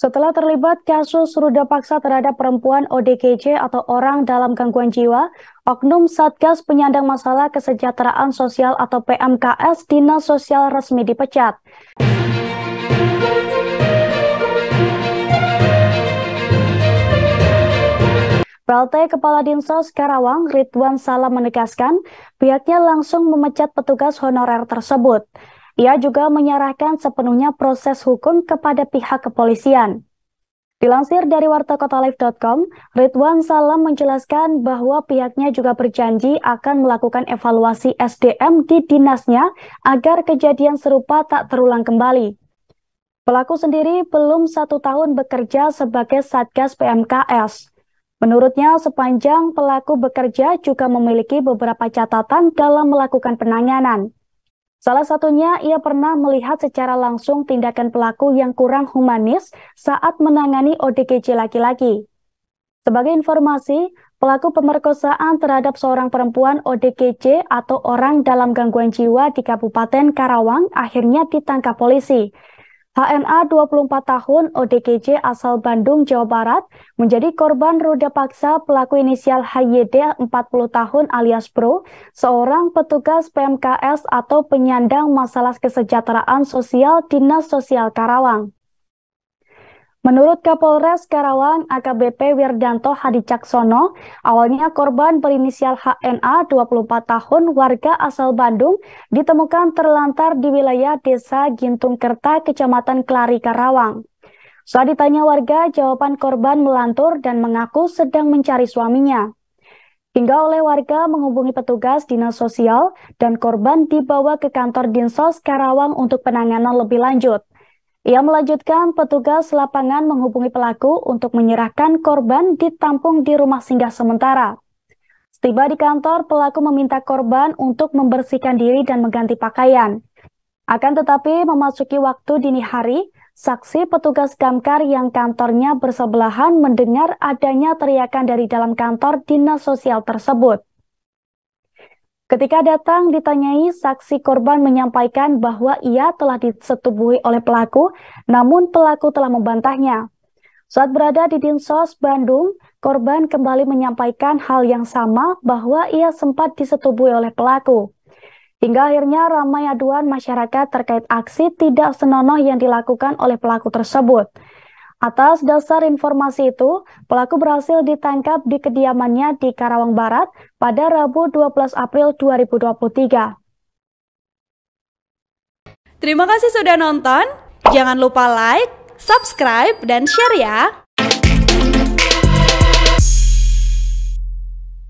Setelah terlibat kasus ruda paksa terhadap perempuan ODGJ atau orang dalam gangguan jiwa, Oknum Satgas Penyandang Masalah Kesejahteraan Sosial atau PMKS Dinas Sosial resmi dipecat. PLT Kepala Dinsos Karawang Ridwan Salam menegaskan pihaknya langsung memecat petugas honorer tersebut. Ia juga menyerahkan sepenuhnya proses hukum kepada pihak kepolisian. Dilansir dari wartakotalive.com, Ridwan Salam menjelaskan bahwa pihaknya juga berjanji akan melakukan evaluasi SDM di dinasnya agar kejadian serupa tak terulang kembali. Pelaku sendiri belum satu tahun bekerja sebagai Satgas PMKS. Menurutnya, sepanjang pelaku bekerja juga memiliki beberapa catatan dalam melakukan penanganan. Salah satunya, ia pernah melihat secara langsung tindakan pelaku yang kurang humanis saat menangani ODGJ laki-laki. Sebagai informasi, pelaku pemerkosaan terhadap seorang perempuan ODGJ atau orang dalam gangguan jiwa di Kabupaten Karawang akhirnya ditangkap polisi. HNA 24 tahun ODGJ asal Bandung, Jawa Barat menjadi korban roda paksa pelaku inisial HYD 40 tahun alias Pro, seorang petugas PMKS atau penyandang masalah kesejahteraan sosial Dinas Sosial Karawang. Menurut Kapolres Karawang AKBP Wirdanto Hadicaksono, awalnya korban berinisial HNA 24 tahun warga asal Bandung ditemukan terlantar di wilayah Desa Gintung Kerta, Kecamatan Klari, Karawang. Saat ditanya warga, jawaban korban melantur dan mengaku sedang mencari suaminya. Hingga oleh warga menghubungi petugas dinas sosial dan korban dibawa ke kantor Dinsos Karawang untuk penanganan lebih lanjut. Ia melanjutkan petugas lapangan menghubungi pelaku untuk menyerahkan korban ditampung di rumah singgah sementara. Setiba di kantor, pelaku meminta korban untuk membersihkan diri dan mengganti pakaian. Akan tetapi memasuki waktu dini hari, saksi petugas damkar yang kantornya bersebelahan mendengar adanya teriakan dari dalam kantor dinas sosial tersebut. Ketika datang ditanyai, saksi korban menyampaikan bahwa ia telah disetubuhi oleh pelaku, namun pelaku telah membantahnya. Saat berada di Dinsos Bandung, korban kembali menyampaikan hal yang sama bahwa ia sempat disetubuhi oleh pelaku. Hingga akhirnya ramai aduan masyarakat terkait aksi tidak senonoh yang dilakukan oleh pelaku tersebut. Atas dasar informasi itu, pelaku berhasil ditangkap di kediamannya di Karawang Barat pada Rabu 12 April 2023. Terima kasih sudah nonton. Jangan lupa like, subscribe, dan share ya.